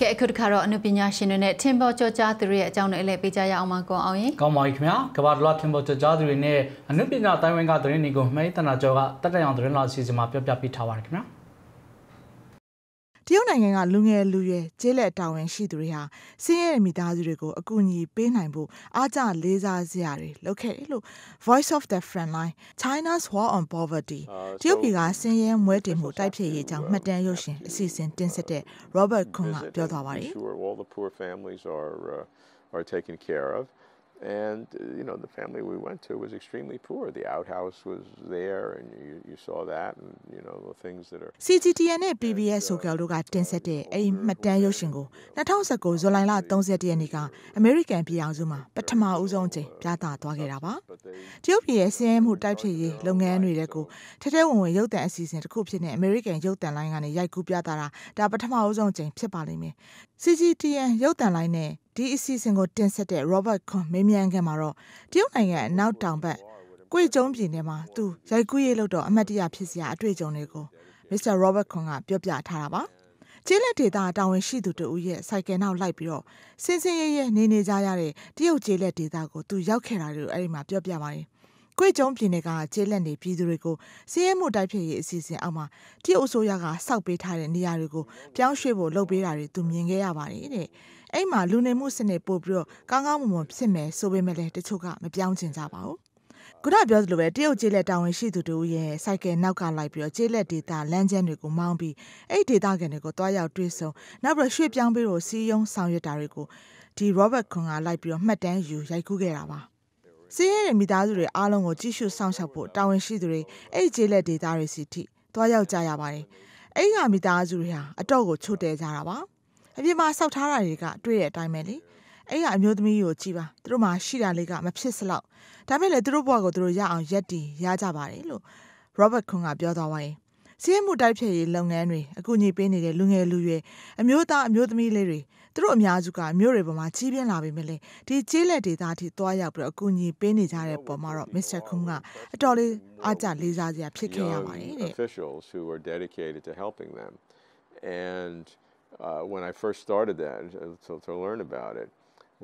ကဲအခုတခါတော့အနုပညာရှင်တွေနဲ့ထင်ပေါ်ကျော်ကြားသူတွေရဲ့အကြောင်းတွေအလဲပေးကြရအောင်ပါကောအောင်ရင်ကောင်းပါပြီခင်ဗျာကဘာဒလာထင်ပေါ်ကျော်ကြားသူတွေနဲ့အနုပညာတိုင်းဝန်ကသတင်းတွေကိုမှိတ်တနာကျော်ကတက်တက်အောင်သတင်းလာစီစဉ်မှာပြောပြပေးထားပါတယ်ခင်ဗျာ တရုတ်နိုင်ငံကလူငယ်လူရွယ်ကျေးလက်တာဝန်ရှိသူတွေဟာဆင်းရဲတဲ့မိသားစုတွေကိုအကူအညီပေးနိုင်ဖို့အားကျလေးစားစရာတွေလုပ်ခဲ့တယ်လို့ Voice of the Frontline China's War on Poverty တရုတ်ပြည်ကဆင်းရဲမွဲတေမှုတိုက်ဖျက်ရေးအကြောင်းမှတ်တမ်းရုပ်ရှင်အစီအစဉ်တင်ဆက်တဲ့ Robert Kung ကပြောသွားပါတယ် are taken care of and you know the family we went to was extremely poor the outhouse was there and you, you saw that and you know the things that are CGTN နဲ့ PBS ဆိုကြလို့ကတင်ဆက်တဲ့အဲ့ဒီမှတ်တမ်းရုပ်ရှင်ကို2019ဇူလိုင်လ30ရက်နေ့ကအမေရိကန်ပြည်အောင်စုမှာပထမဦးဆုံးအကြိမ်ပြသသွားခဲ့တာပါတရုတ်ပြည်ရဲ့ဆင်းရဲမှုတိုက်ဖျက်ရေးလုပ်ငန်းတွေတဲ့ကိုထဲထဲဝင်ဝင်ရုပ်သံအစီအစဉ်တစ်ခုဖြစ်တဲ့အမေရိကန်ရုပ်သံလိုင်းကနေရိုက်ကူးပြသတာဒါပထမဦးဆုံးအကြိမ်ဖြစ်ပါလိမ့်မယ် CGTN ရုပ်သံလိုင်းနဲ့ ဒီအစီအစဉ်ကိုတင်ဆက်တဲ့ Robert Kwon မေးမြန်းခန်းမှာတော့တရုတ်နိုင်ငံအနောက်တောင်ဘက်ကွေကျုံပြည်နယ်မှာသူရိုက်ကူးရေးလို့တော့အမတ်တရဖြစ်စရာအတွေ့အကြုံတွေကို Mr. Robert Kwon ကပြောပြထားတာပါကျေးလက်ဒေသတာဝန်ရှိသူတို့ရဲ့စိုက်ကယ်နောက်လိုက်ပြီးတော့စင်စင်ရဲရဲနေနေကြရတဲ့တရုတ်ကျေးလက်ဒေသကိုသူရောက်ခဲ့တာလို့အဲ့ဒီမှာပြောပြပါတယ် ကွေကျုံပြည်နယ်ကကျေးလက်နေပြည်သူတွေကိုစီးရဲမှုတိုက်ဖျက်ရေးအစီအစဉ်အောက်မှာတရုတ်အစိုးရကစောက်ပေးထားတဲ့နေရာတွေကိုပြောင်းရွှေ့ဖို့လုပ်ပေးတာတွေသူမြင်ခဲ့ရပါတယ်တဲ့အဲ့မှာလူနေမှုစနစ်ပို့ပြီးတော့ကောင်းကောင်းမွန်မွန်ဖြစ်မယ်ဆိုပေမဲ့လည်းတချို့ကမပြောင်းချင်ကြပါဘူးခုနပြောသလိုပဲတရုတ်ကျေးလက်တာဝန်ရှိသူတို့ရဲ့စိုက်ကယ်နောက်ကလိုက်ပြီးတော့ကျေးလက်ဒေတာလမ်းကျန်းတွေကိုမောင်းပြီးအဲ့ဒေတာကန်တွေကိုတွားရောက်တွေ့ဆုံနောက်ပြီးရွှေ့ပြောင်းပြီးတော့စီးယုံဆောင်ရွက်တာတွေကိုဒီ Robert ခွန်ကလိုက်ပြီးတော့မှတ်တမ်းယူရိုက်ကူးခဲ့တာပါ စီးရဲတဲ့မိသားစုတွေအားလုံးကိုကြည့်ရှုစောင့်ရှောက်ဖို့တာဝန်ရှိသူတွေအဲ့ကျေးလက်ဒေတာတွေစီထိတွားရောက်ကြရပါတယ်အဲ့ကမိသားစုတွေဟာအတော့ကိုချို့တဲကြတာပါအပြင်မှာစောက်ထားတာတွေကတွေ့တဲ့အတိုင်းပဲလေအဲ့ကအမျိုးသမီးကိုကြည့်ပါသူတို့မှရှိတာလေးကမဖြစ်စလောက်ဒါပေမဲ့လည်းသူတို့ဘဝကိုသူတို့ရအောင်ရက်တည်ရကြပါတယ်လို့ Robert Kun ကပြောသွားပါတယ်စီးရဲမှုတိုက်ဖျက်ရေးလုပ်ငန်းတွေအကူအညီပေးနေတဲ့လူငယ်လူရွယ်အမျိုးသားအမျိုးသမီးလေးတွေ သူတို့အများစုကမြို့တွေပေါ်မှာကြီးပြင်းလာပြီမလဲဒီကျေးလက်ဒေသအထိသွားရောက်ပြီးအကူအညီပေးနေကြတဲ့ပုံမှာတော့ Mr. Kun ကအတော်လေးအားကျလေးစားစရာဖြစ်ခဲ့ရပါတယ်တဲ့ officials who were dedicated to helping them and uh, when I first started that to, to learn about it.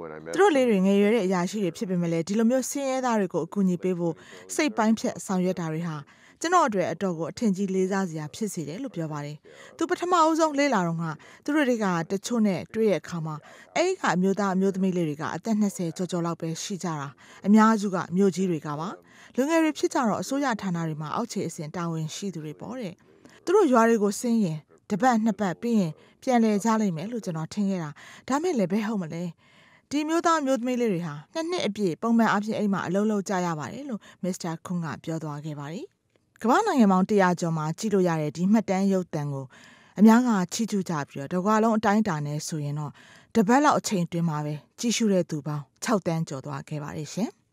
when I met သူတို့လေးတွေငယ်ရွယ်တဲ့အရာရှိတွေဖြစ်ပေမဲ့လည်းဒီလိုမျိုးဆင်းရဲသားတွေကိုအကူအညီပေးဖို့စိတ်ပိုင်းဖြတ်ဆောင်ရွက်တာတွေဟာ ကျွန်တော်အတွက်အတော့ကိုအထင်ကြီးလေးစားစရာဖြစ်စေတယ်လို့ပြောပါတယ်။သူပထမအဦးဆုံးလေးလာတော့ကသူတို့တွေကတချို့နဲ့တွေ့ရအခါမှာအဲ့ဒီကအမျိုးသားအမျိုးသမီးလေးတွေကအသက်20ကျော်ကျော်လောက်ပဲရှိကြတာအများစုကမြို့ကြီးတွေကပါလူငယ်တွေဖြစ်ကြတော့အစိုးရဌာနတွေမှာအောက်ခြေအဆင့်တာဝန်ရှိသူတွေပေါ့တဲ့။သူတို့ရွာတွေကိုဆင်းရင်တပတ်နှစ်ပတ်ပြီးရင်ပြန်လဲကြလိမ့်မယ်လို့ကျွန်တော်ထင်ခဲ့တာဒါမဲ့လည်းဘယ်ဟုတ်မလဲဒီမျိုးသားမျိုးသမီးလေးတွေဟာနှစ်နှစ်အပြည့်ပုံမှန်အဖြစ်အိမ်မှာအလုပ်လုပ်ကြရပါတယ်လို့မစ္စတာခွန်းကပြောသွားခဲ့ပါတယ် ကမ္ဘာနိုင်ငံပေါင်း100ကျော်မှာကြည့်လို့ရတဲ့ဒီမှတ်တမ်းရုပ်သံကိုအများကချီးကျူးကြပြီးတော့တကွာလုံးအတိုင်းအတာနဲ့ဆိုရင်တော့တပတ်လောက်အချိန်တွင်းမှာပဲကြည့်ရှုတဲ့သူပေါင်း6တန်းကျော်သွားခဲ့ပါတယ်ရှင်။